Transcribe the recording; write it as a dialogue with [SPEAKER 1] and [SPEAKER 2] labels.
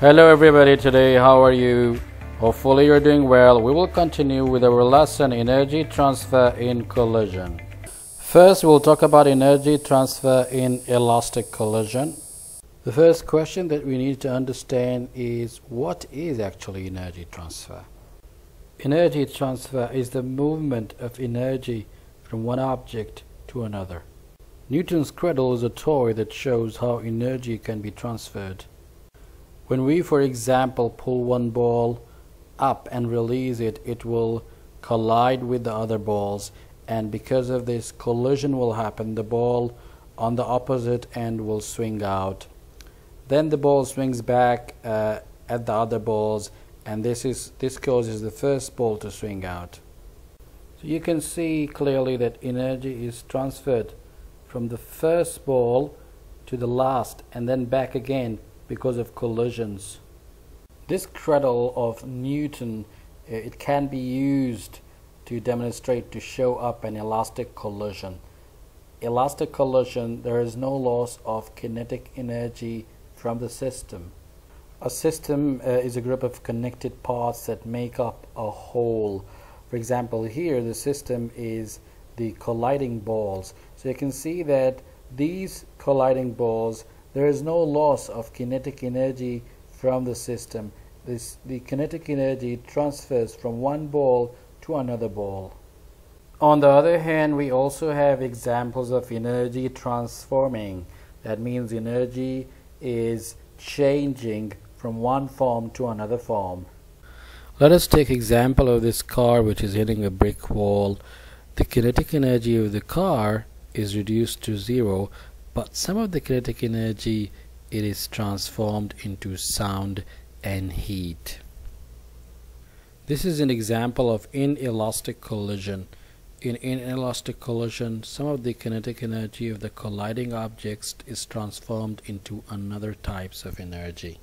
[SPEAKER 1] Hello everybody. Today how are you? Hopefully you're doing well. We will continue with our lesson energy transfer in collision. First we'll talk about energy transfer in elastic collision. The first question that we need to understand is what is actually energy transfer? Energy transfer is the movement of energy from one object to another. Newton's cradle is a toy that shows how energy can be transferred when we, for example, pull one ball up and release it, it will collide with the other balls and because of this collision will happen, the ball on the opposite end will swing out. Then the ball swings back uh, at the other balls and this is this causes the first ball to swing out. So you can see clearly that energy is transferred from the first ball to the last and then back again because of collisions. This cradle of Newton, uh, it can be used to demonstrate to show up an elastic collision. Elastic collision, there is no loss of kinetic energy from the system. A system uh, is a group of connected parts that make up a whole. For example, here the system is the colliding balls. So you can see that these colliding balls there is no loss of kinetic energy from the system. This, the kinetic energy transfers from one ball to another ball. On the other hand, we also have examples of energy transforming. That means energy is changing from one form to another form. Let us take example of this car which is hitting a brick wall. The kinetic energy of the car is reduced to zero but some of the kinetic energy it is transformed into sound and heat. This is an example of inelastic collision. In inelastic collision, some of the kinetic energy of the colliding objects is transformed into another types of energy.